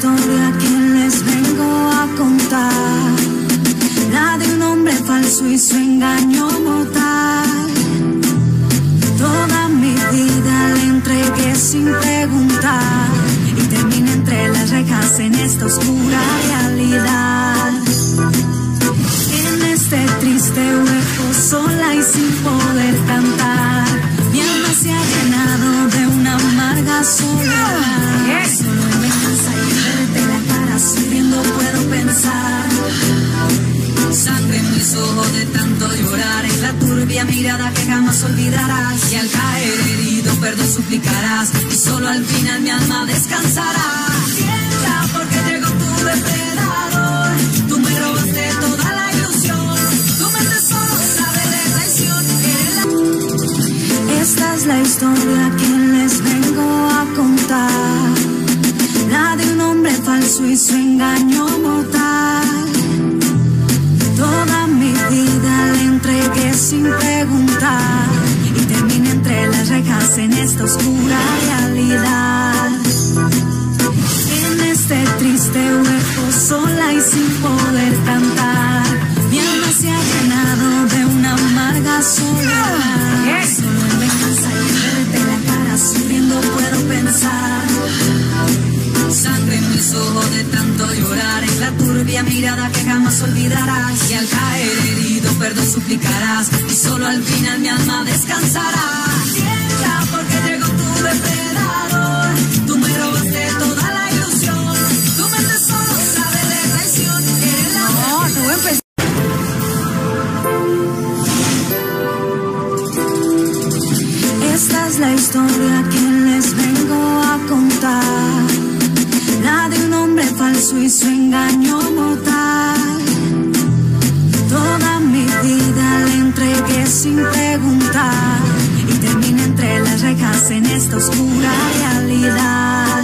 historia que les vengo a contar. La de un hombre falso y su engaño mortal. Toda mi vida le entregué sin preguntar. Y terminé entre las rejas en esta oscura realidad. En este triste la turbia mirada que jamás olvidarás. Y al caer herido perdón suplicarás. Y solo al final mi alma descansará. Sienta porque llegó tu depredador. Tú me robaste toda la ilusión. Tu mente solo sabe de traición la Esta es la historia que les vengo a contar. La de un hombre falso y su engaño mortal. En esta oscura realidad. En este triste hueco, sola y sin poder cantar. Mi alma se ha llenado de una amarga soledad. Solo en venganza y verte la cara sufriendo puedo pensar. Sangre en mis ojos de tanto llorar En la turbia mirada que jamás olvidarás Y al caer herido perdón suplicarás Y solo al final mi alma descansará la historia que les vengo a contar. La de un hombre falso y su engaño mortal. Toda mi vida le entregué sin preguntar. Y terminé entre las rejas en esta oscura realidad.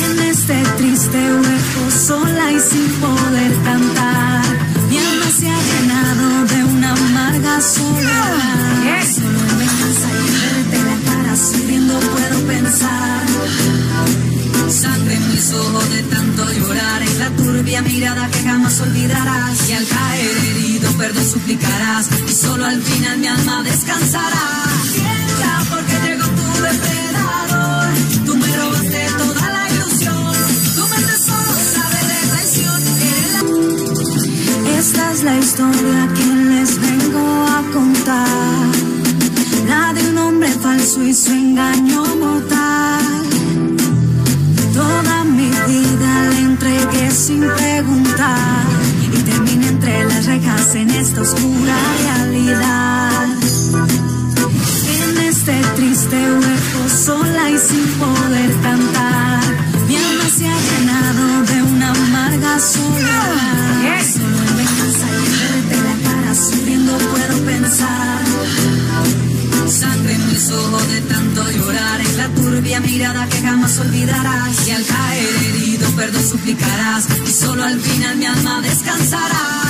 En este triste hueco, sola y sin poder cantar. Mi alma se ha llenado de una amarga soledad. Mirada que jamás olvidarás. Y al caer herido perdón suplicarás. Y solo al final mi alma descansará. Sienta porque llegó tu depredador. Tú me robaste toda la ilusión. Tu mente solo sabe de traición. La Esta es la historia que les vengo a contar. La de un hombre falso y su engaño mortal. Toda mi vida entregué sin preguntar. Y terminé entre las rejas en esta oscura realidad. En este triste hueco, sola y sin poder cantar. Mi alma se ha llenado de una amarga soledad. Solo en venganza y verte la cara sufriendo puedo pensar. Sangre en mis ojos de tanto llorar En la mirada que jamás olvidarás. Y al caer herido perdón suplicarás. Y solo al final mi alma descansará